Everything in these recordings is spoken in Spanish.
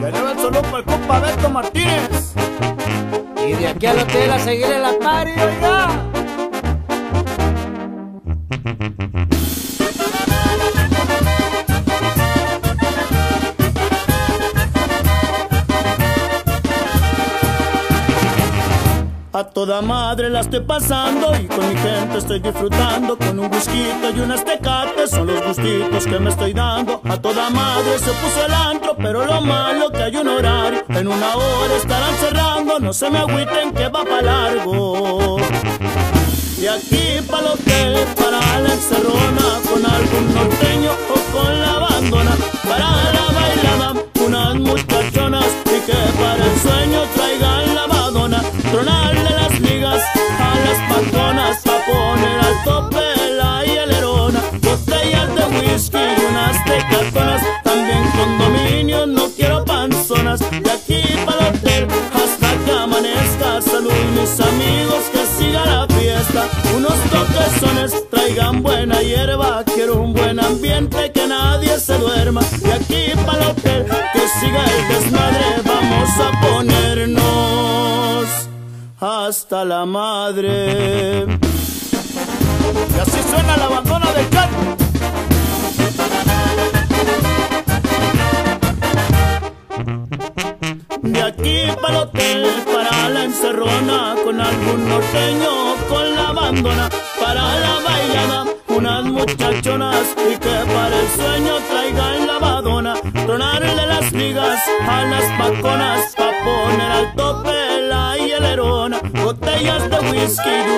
Ya lleva el solo para el compa Beto Martínez. Y de aquí al hotel a seguir en la party, oiga. Toda madre la estoy pasando y con mi gente estoy disfrutando. Con un whisky y unas tecates son los gustitos que me estoy dando. A toda madre se puso el antro, pero lo malo que hay un horario. En una hora estarán cerrando, no se me agüiten que va para largo. Y aquí para el hotel, para la encerrona Con algún norteño o con la abandona. Para la bailada, patronas Pa' poner al tope la hielerona. Botellas de whisky y unas tecatonas. También condominios, no quiero panzonas. De aquí para el hotel hasta que amanezca. Salud mis amigos, que siga la fiesta. Unos toquesones traigan buena hierba. Quiero un buen ambiente, que nadie se duerma. Y aquí para el hotel, que siga el desmadre. Vamos a ponernos hasta la madre Y así suena la bandona del can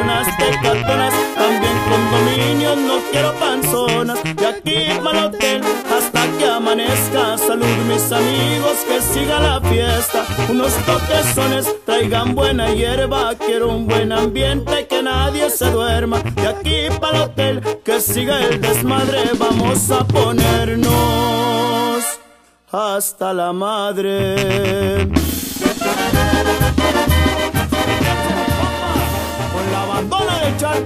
unas tecatonas, también condominios, no quiero panzonas, de aquí para el hotel, hasta que amanezca, salud mis amigos, que siga la fiesta, unos toquesones, traigan buena hierba, quiero un buen ambiente, que nadie se duerma, de aquí para el hotel, que siga el desmadre, vamos a ponernos hasta la madre. La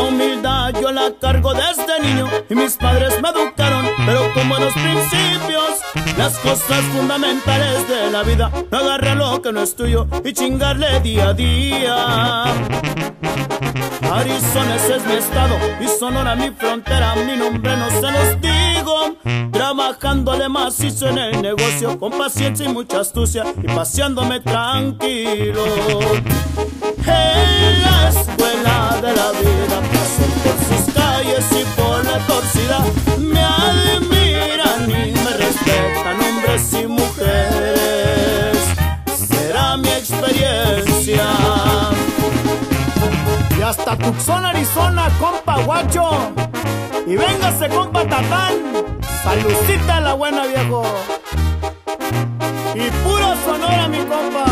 humildad yo la cargo desde niño y mis padres me educaron, pero con buenos principios. Las cosas fundamentales de la vida, no agarrar lo que no es tuyo y chingarle día a día. Arizona ese es mi estado y Sonora mi frontera, mi nombre no se los digo. Trabajándole macizo en el negocio, con paciencia y mucha astucia y paseándome tranquilo. En la escuela de la vida paso por sus calles y por la torcida. Hasta Tucson, Arizona, compa guacho. Y véngase, compa Tatán. Salucita la buena, viejo. Y puro Sonora, mi compa.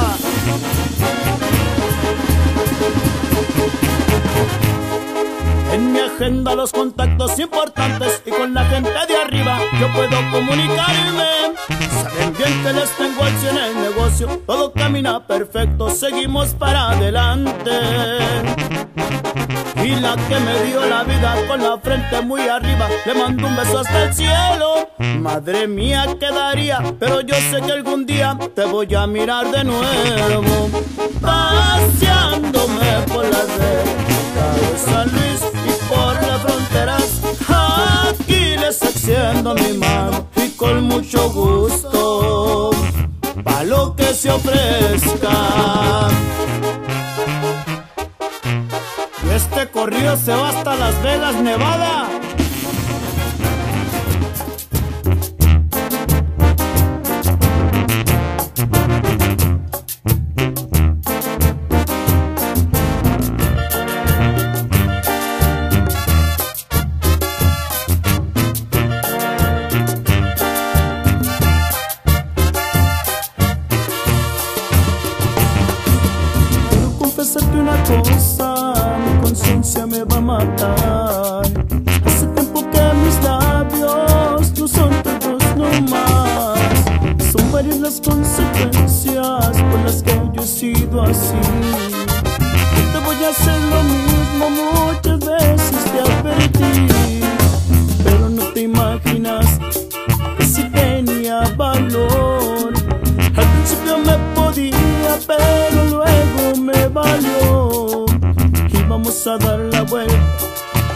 En mi agenda los contactos importantes y con la gente de arriba yo puedo comunicarme. Saben bien que les tengo acción en el negocio, todo camina perfecto, seguimos para adelante. Y la que me dio la vida con la frente muy arriba, le mando un beso hasta el cielo. Madre mía, quedaría, pero yo sé que algún día te voy a mirar de nuevo. Paseándome por las de San Luis y por las fronteras, aquí les extiendo mi mano y con mucho gusto, pa' lo que se ofrezca. Se va hasta Las Vegas, Nevada. Confesarte una cosa, mi conciencia me va a matar. Hace tiempo que mis labios no son tuyos no más. Son varias las consecuencias por las que yo he sido así. te voy a hacer lo mismo, muchas veces te advertí. Pero no te imaginas A dar la vuelta.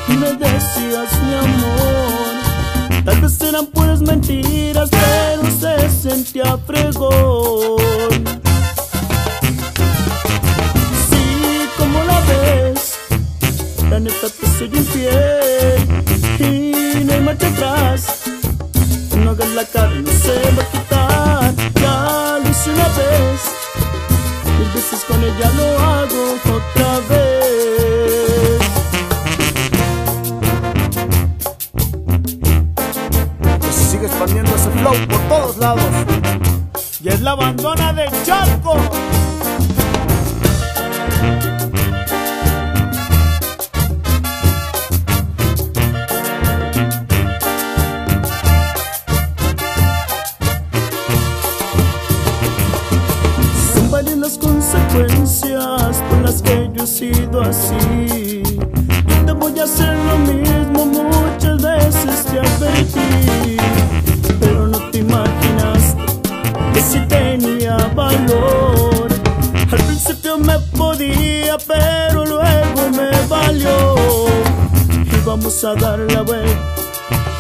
Y me decías mi amor. Tal vez eran puras mentiras, pero se sentía fregón. Sí, como la ves, la neta te soy infiel. Y no hay marcha atrás. No hagas la cara, se va a quitar. A dar la vuelta.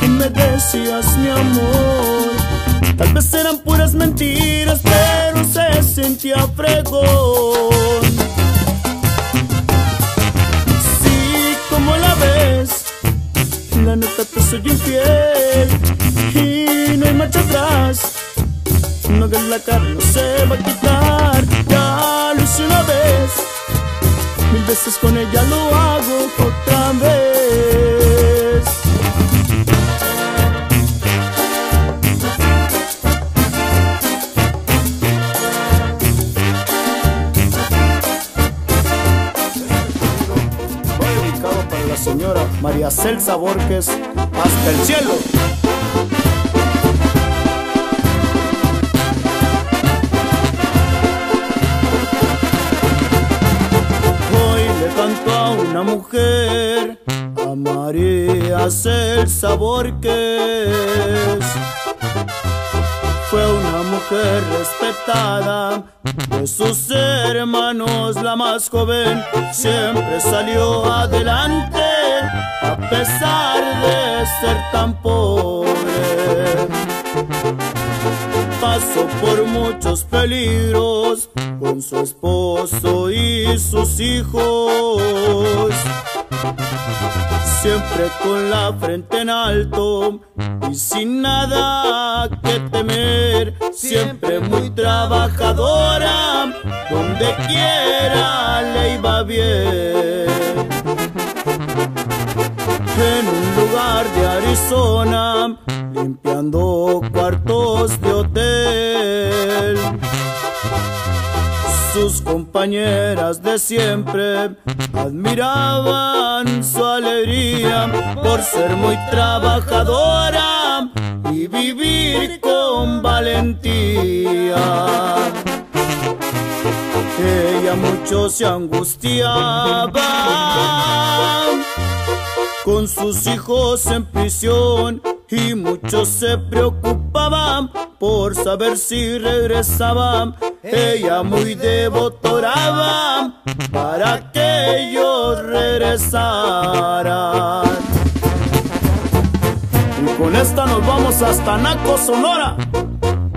Y me decías mi amor. Tal vez eran puras mentiras, pero se sentía fregón. Hasta el cielo. Hoy le canto a una mujer, a María Celsa Borges. Fue una mujer respetada, de sus hermanos la más joven, siempre salió adelante, a pesar de ser tan pobre pasó por muchos peligros con su esposo y sus hijos. Siempre con la frente en alto y sin nada que temer. Siempre muy trabajadora, donde quiera le iba bien en un lugar de Arizona, limpiando cuartos de hotel. Sus compañeras de siempre admiraban su alegría por ser muy trabajadora y vivir con valentía. Ella mucho se angustiaba con sus hijos en prisión y muchos se preocupaban por saber si regresaban. Ella muy devotoraba para que ellos regresaran. Y con esta nos vamos hasta Naco, Sonora.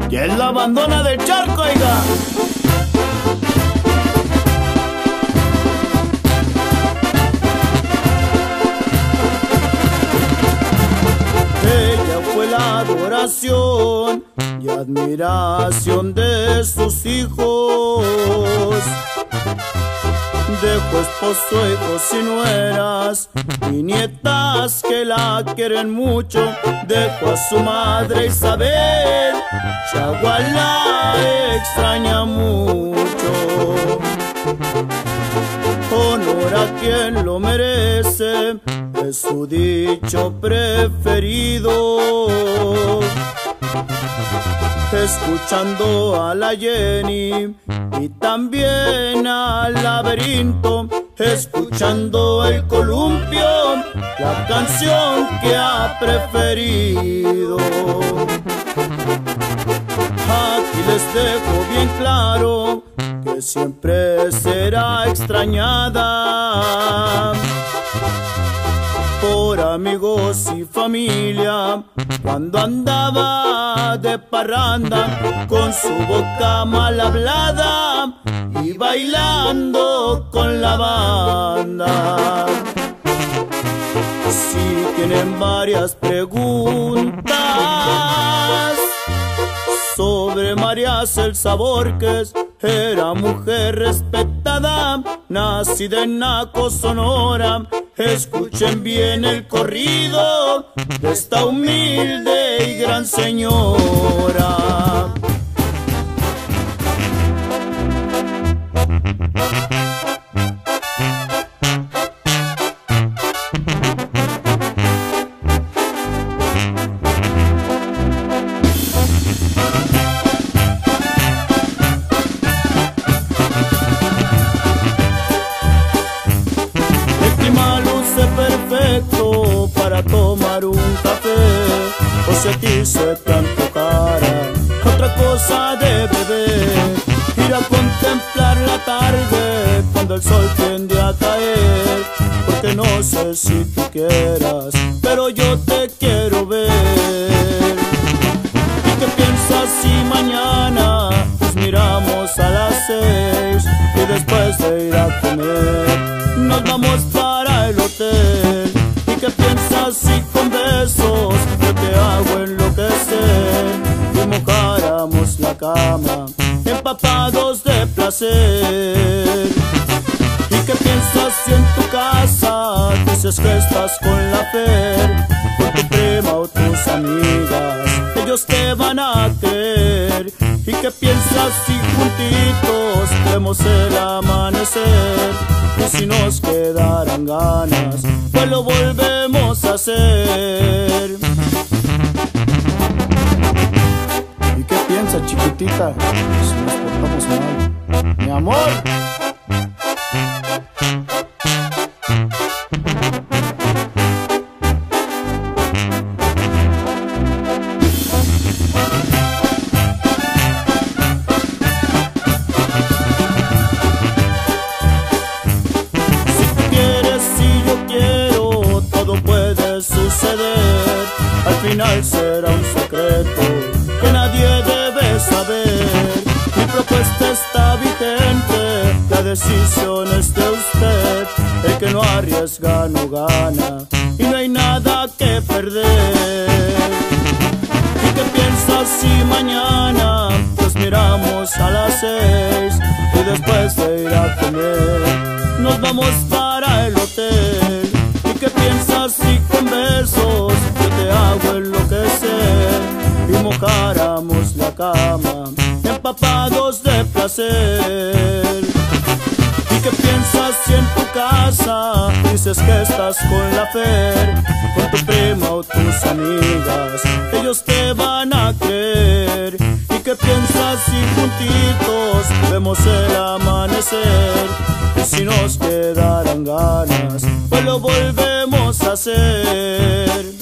Y es la abandona del charco, oiga. Ella fue la adoración y admiración de sus hijos. Dejó esposo, hijos y nueras y nietas que la quieren mucho. Dejó a su madre Isabel, Chagua la extraña mucho honor a quien lo merece, su dicho preferido. escuchando a la Jenny y también al laberinto, escuchando el columpio, la canción que ha preferido. Aquí les dejo bien claro que siempre será extrañada por amigos y familia cuando andaba de parranda con su boca mal hablada y bailando con la banda. Si tienen varias preguntas sobre María Celsa Borges, era mujer respetada, nacida en Naco, Sonora. Escuchen bien el corrido de esta humilde y gran señora. Contemplar la tarde cuando el sol tiende a caer porque no sé si tú quieras pero yo te quiero ver. Y qué piensas si mañana nos miramos a las seis y después de ir a comer nos vamos para el hotel ¿Y qué piensas si con besos yo te hago enloquecer y mojáramos la cama empapados ¿Y qué piensas si en tu casa dices que estás con la Fer, con tu prima o tus amigas? Ellos te van a querer. ¿Y qué piensas si juntitos vemos el amanecer? Y si nos quedaran ganas, pues lo volvemos a hacer. Chiquitita, si nos portamos mal? Mi amor. No arriesga no gana y no hay nada que perder. ¿Y qué piensas si mañana nos miramos a las seis y después de ir a comer nos vamos para el hotel? ¿Y qué piensas si con besos yo te hago enloquecer y mojáramos la cama empapados de placer? ¿Y qué piensas si en tu casa dices que estás con la Fer, con tu prima o tus amigas? Ellos te van a creer. ¿Y qué piensas si juntitos vemos el amanecer? Y si nos quedaran ganas, pues lo volvemos a hacer.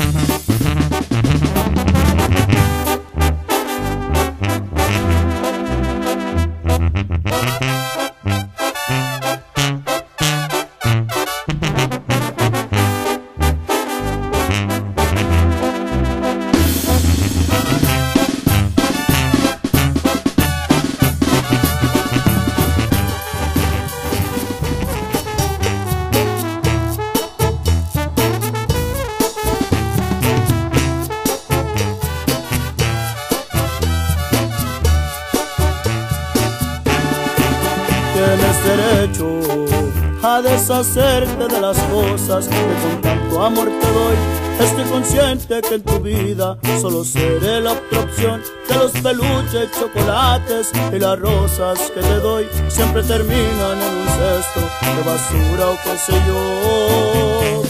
Deshacerte de las cosas que con tanto amor te doy. Estoy consciente que en tu vida solo seré la otra opción de los peluches, chocolates y las rosas que te doy. Siempre terminan en un cesto de basura o qué sé yo.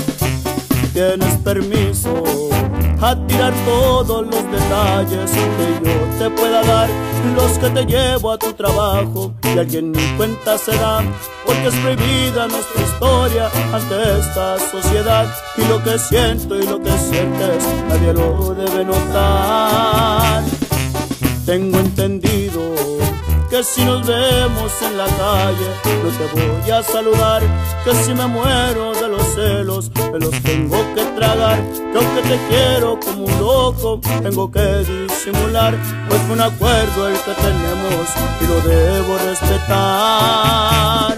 Tienes permiso a tirar todos los detalles que yo te pueda dar, los que te llevo a tu trabajo y alguien ni cuenta se da, porque es prohibida nuestra historia ante esta sociedad y lo que siento y lo que sientes nadie lo debe notar. Tengo entendido que si nos vemos en la calle no te voy a saludar, que si me muero de los celos me los tengo que tragar, que aunque te quiero como un loco tengo que disimular, pues fue un acuerdo el que tenemos y lo debo respetar.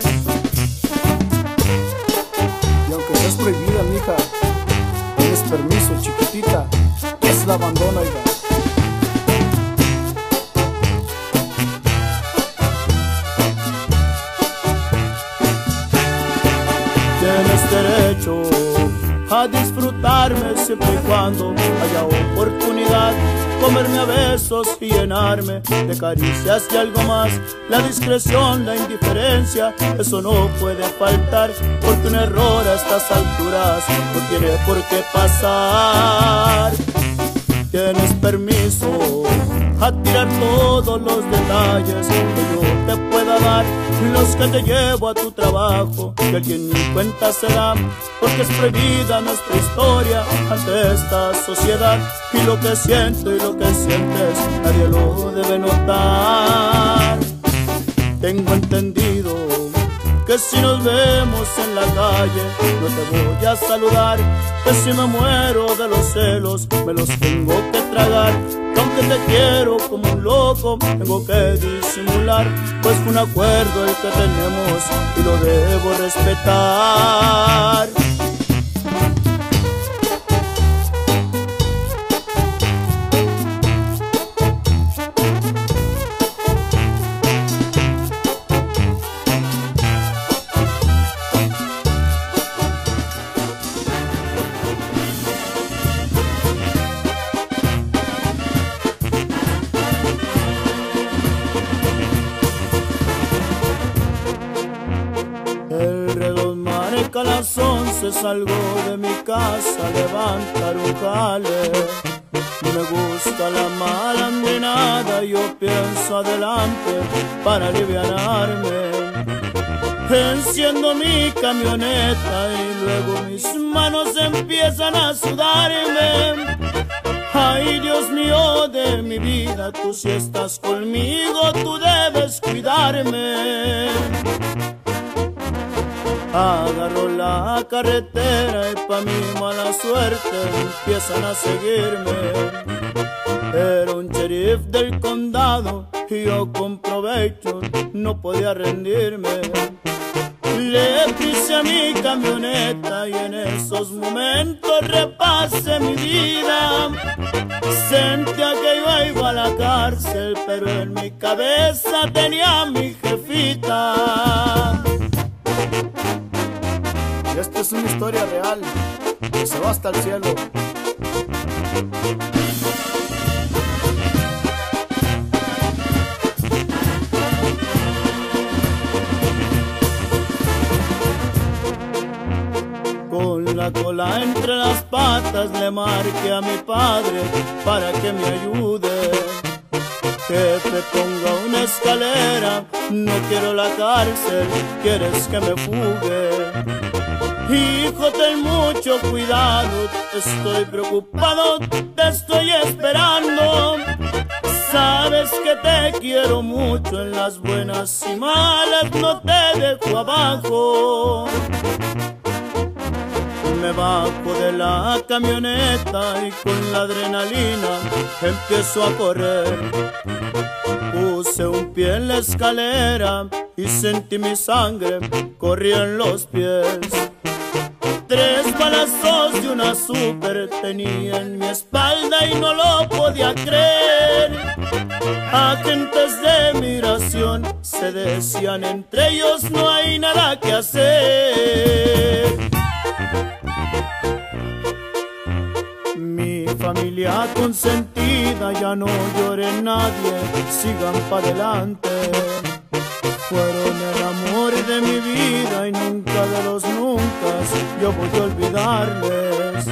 Y aunque seas prohibida, mija, tienes permiso, chiquitita, es la abandona, oiga. Derecho a disfrutarme siempre y cuando haya oportunidad. Comerme a besos y llenarme de caricias y algo más. La discreción, la indiferencia, eso no puede faltar. Porque un error a estas alturas no tiene por qué pasar. Tienes permiso a tirar todos los detalles que yo te pueda dar, los que te llevo a tu trabajo, que quien ni cuenta se da, porque es prohibida nuestra historia ante esta sociedad, y lo que siento y lo que sientes nadie lo debe notar. Tengo entendido que si nos vemos en la calle no te voy a saludar, que si me muero de los celos me los tengo que tragar, que aunque te quiero como un loco tengo que disimular, pues fue un acuerdo el que tenemos y lo debo respetar. Marca las once, salgo de mi casa a levantar un jale. Me gusta la malandrinada, yo pienso adelante para aliviarme. Enciendo mi camioneta y luego mis manos empiezan a sudarme. Ay Dios mío de mi vida, tú si estás conmigo, tú debes cuidarme. Agarro la carretera y pa' mi mala suerte empiezan a seguirme. Era un sheriff del condado y yo con provecho no podía rendirme. Le pise a mi camioneta y en esos momentos repasé mi vida. Sentía que yo iba a la cárcel, pero en mi cabeza tenía mi es una historia real, que se va hasta el cielo. Con la cola entre las patas le marqué a mi padre para que me ayude. Que te ponga una escalera, no quiero la cárcel, quieres que me fugue. Hijo, ten mucho cuidado, estoy preocupado, te estoy esperando. Sabes que te quiero mucho en las buenas y malas, no te dejo abajo. Me bajo de la camioneta y con la adrenalina empiezo a correr. Puse un pie en la escalera y sentí mi sangre corría en los pies. Tres balazos de una super tenía en mi espalda y no lo podía creer. Agentes de migración se decían entre ellos no hay nada que hacer. Mi familia consentida ya no llore nadie, sigan para adelante. Fueron el amor de mi vida y nunca de los nunca yo voy a olvidarles.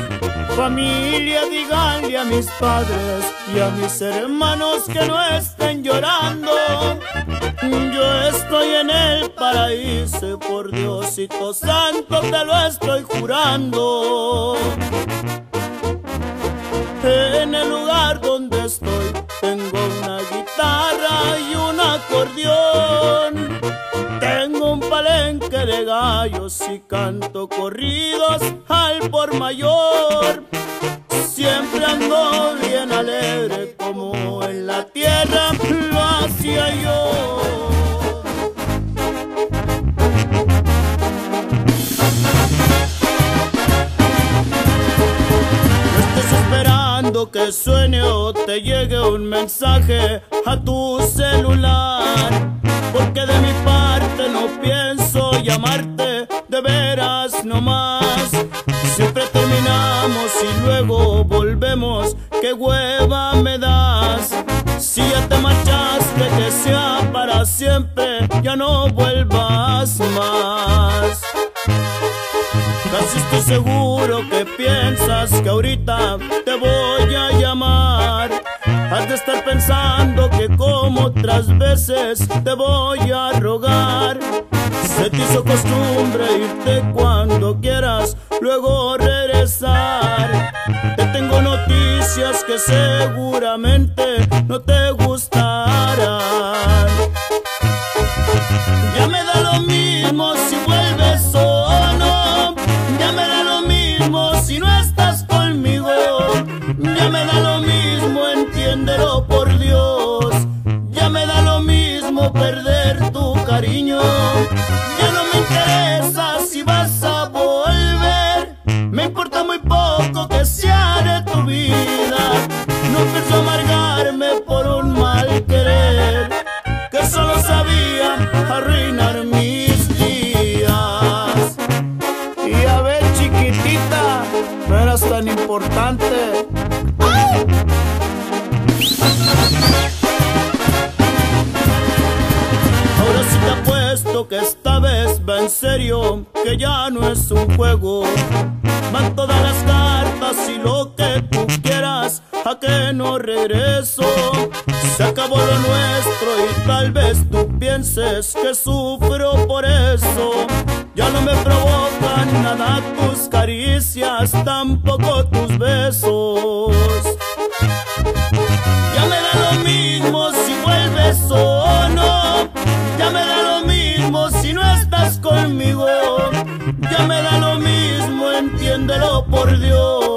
Familia, díganle a mis padres y a mis hermanos que no estén llorando. Yo estoy en el paraíso, por Diosito Santo te lo estoy jurando. En el lugar gallos y canto corridos al por mayor. Siempre ando bien alegre como en la tierra lo hacía yo. que suene o te llegue un mensaje a tu celular. Porque de mi parte hueva me das. Si ya te marchaste, que sea para siempre, ya no vuelvas más. Casi estoy seguro que piensas que ahorita te voy a llamar. Has de estar pensando que como otras veces te voy a rogar. Se te hizo costumbre irte cuando quieras, luego que seguramente no te gustarán. Tan importante. Ahora sí te apuesto que esta vez va en serio, que ya no es un juego. Van todas las cartas y lo que tú quieras, a que no regreso. Se acabó lo nuestro y tal vez tú pienses que sufro por eso. No me provocan nada tus caricias, tampoco tus besos. Ya me da lo mismo si vuelves o no. Ya me da lo mismo si no estás conmigo. Ya me da lo mismo, entiéndelo por Dios.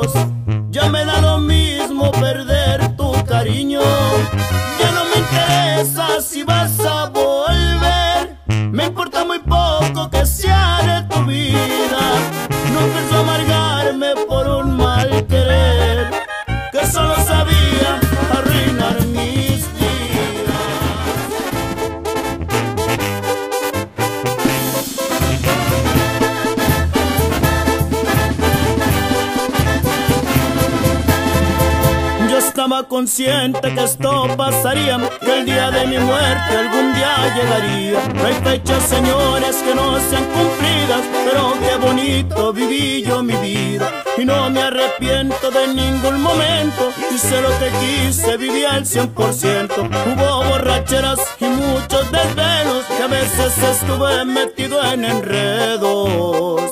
Consciente que esto pasaría, que el día de mi muerte algún día llegaría. Hay fechas, señores, que no sean cumplidas, pero qué bonito viví yo mi vida. Y no me arrepiento de ningún momento, hice lo que quise, viví al 100%. Hubo borracheras y muchos desvelos, que a veces estuve metido en enredos.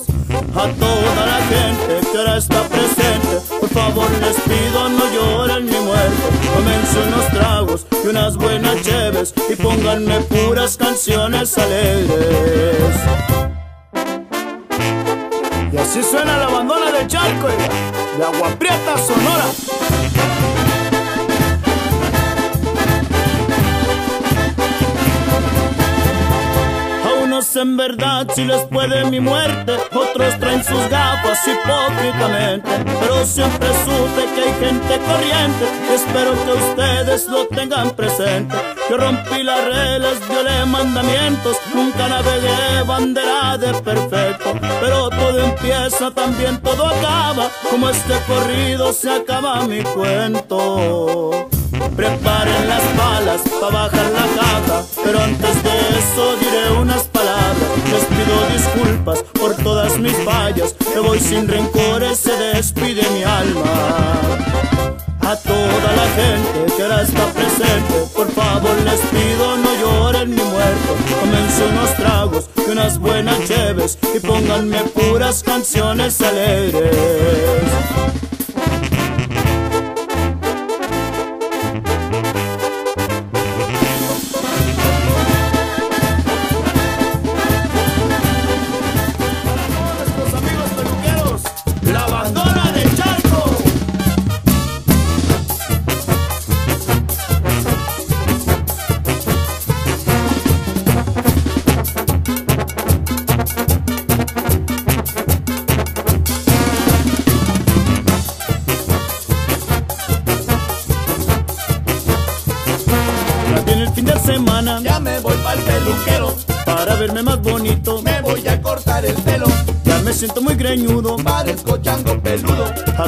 A toda la gente que ahora está presente, por favor les pido Unos tragos y unas buenas cheves y pónganme puras canciones alegres. Y así suena la bandona de Charco de Agua Prieta Sonora. En verdad si les puede mi muerte, otros traen sus gafas hipócritamente. Pero siempre supe que hay gente corriente, espero que ustedes lo tengan presente. Yo rompí las reglas, violé mandamientos, nunca navegué bandera de perfecto. Pero todo empieza, también todo acaba, como este corrido se acaba mi cuento. Preparen las balas para bajar la caja, pero antes de eso diré unas por todas mis fallas. Me voy sin rencores, se despide mi alma. A toda la gente que ahora está presente, por favor les pido no lloren mi muerto. Comencé unos tragos y unas buenas cheves y pónganme puras canciones alegres.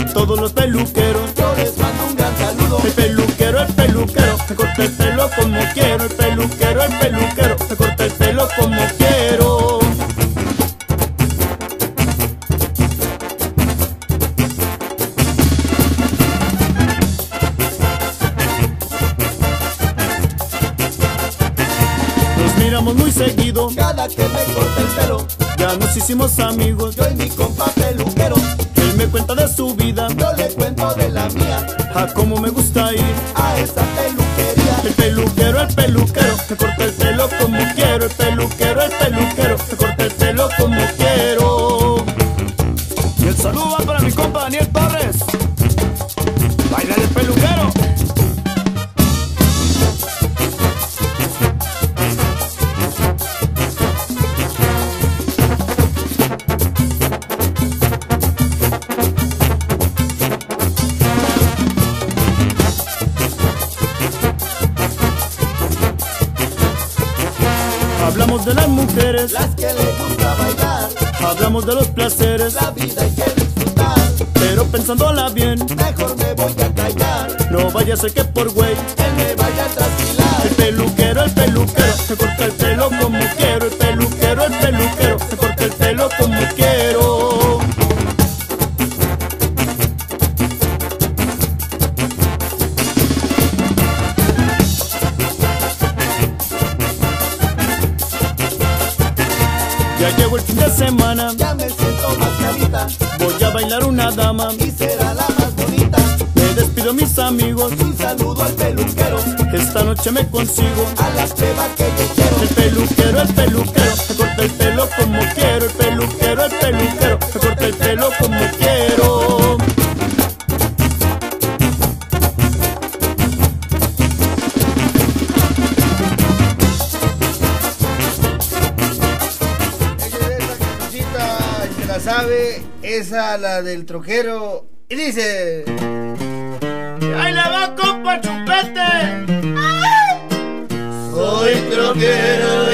A todos los peluqueros. Yo les mando un gran saludo. El peluquero, el peluquero Me corta el pelo como quiero. El peluquero, el peluquero Me corta el pelo como quiero. Miramos muy seguido. Cada que me corta el pelo Ya nos hicimos amigos. Yo y mi Hablamos de las mujeres, las que les gusta bailar. Hablamos de los placeres, la vida hay que disfrutar. Pero pensándola bien, mejor me voy a callar. No vaya a ser que por güey, él me vaya a trasquilar. El peluquero, el peluquero, me corta el y será la más bonita. Me despido mis amigos, un saludo al peluquero. Esta noche me consigo a la prueba que yo quiero. El peluquero, el peluquero, me corta el pelo como quiero. El peluquero, el peluquero, me corta el pelo como quiero. Esa la del troquero. Y dice. ¡Ahí le va, compa chupete! Soy troquero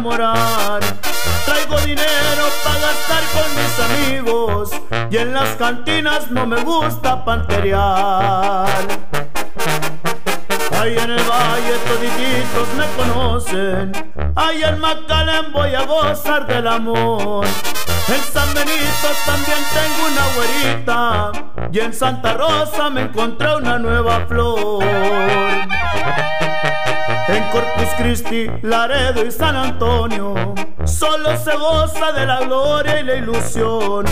enamorar. Traigo dinero para gastar con mis amigos. Y en las cantinas no me gusta panterear. Ahí en el valle todititos me conocen. Ahí en Macalén voy a gozar del amor. En San Benito también tengo una güerita y en Santa Rosa me encontré una nueva flor. Christi, Laredo y San Antonio solo se goza de la gloria y la ilusión.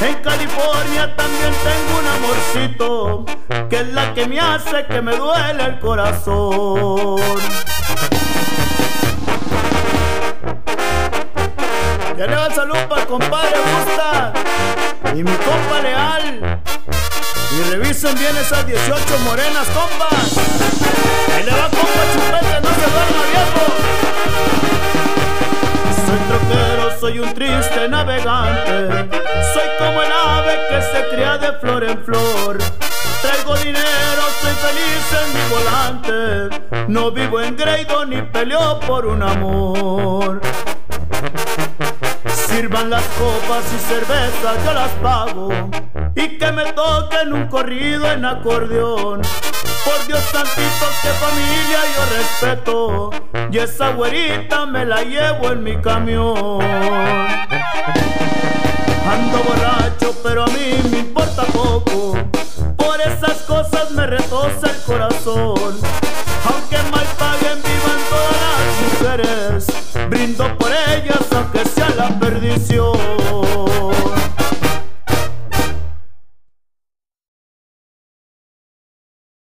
En California también tengo un amorcito que es la que me hace que me duele el corazón. Ya le va el para el compadre Gusta y mi compa Leal. Y revisen bien esas 18 morenas, compas. Ahí le va compa chupete, un triste navegante. Soy como el ave que se cría de flor en flor. Traigo dinero, soy feliz en mi volante. No vivo en Greido ni peleo por un amor. Sirvan las copas y cervezas, yo las pago. Y que me toquen un corrido en acordeón. Por Dios santito, qué familia yo respeto. Y esa güerita me la llevo en mi camión. Ando borracho, pero a mí me importa poco. Por esas cosas me retoza el corazón. Aunque mal paguen, vivan todas las mujeres. Brindo por ellas, aunque sea la perdición.